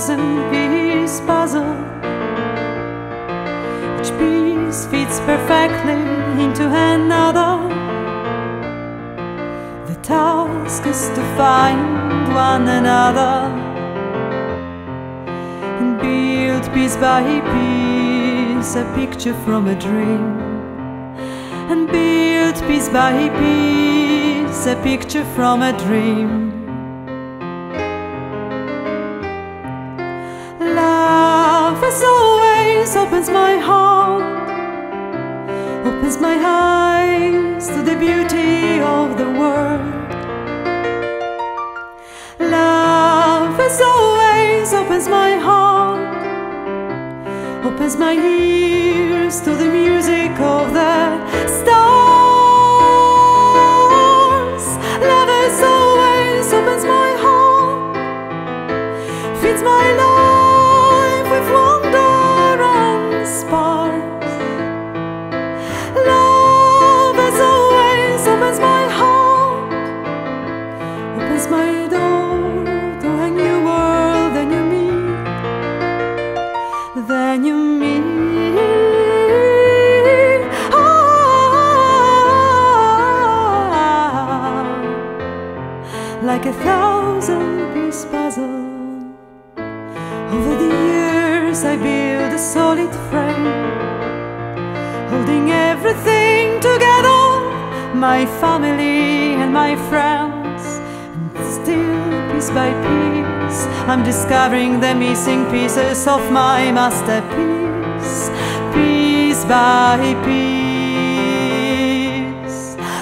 thousand piece puzzle. Each piece fits perfectly into another. The task is to find one another and build piece by piece a picture from a dream. And build piece by piece a picture from a dream. Always opens my heart, opens my eyes to the beauty of the world. Love as always opens my heart, opens my ears opens my door to a new world, and you meet, then you meet. Ah, like a thousand piece puzzle. Over the years, I built a solid frame, holding everything together my family and my friends. Piece by piece, I'm discovering the missing pieces of my masterpiece, piece by piece.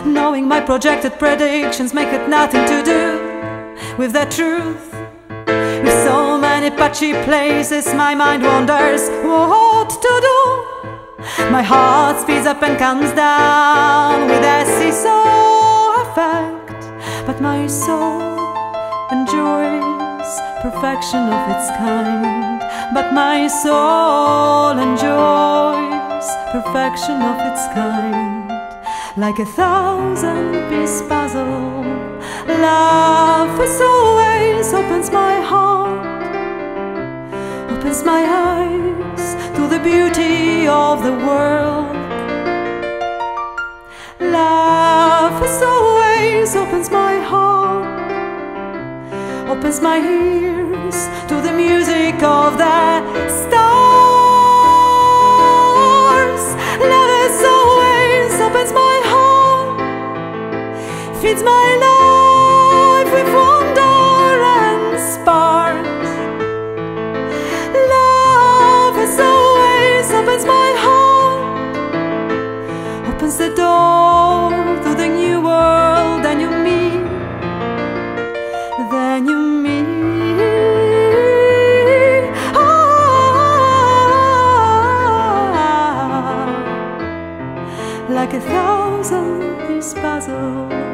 Knowing my projected predictions make it nothing to do with the truth. With so many patchy places, my mind wonders what to do. My heart speeds up and comes down with a seesaw effect, but my soul enjoys perfection of its kind. But my soul enjoys perfection of its kind, like a thousand piece puzzle. Love as always opens my heart opens my eyes to the beauty of the world. Opens my ears to the music of the stars. Like a thousand piece puzzle.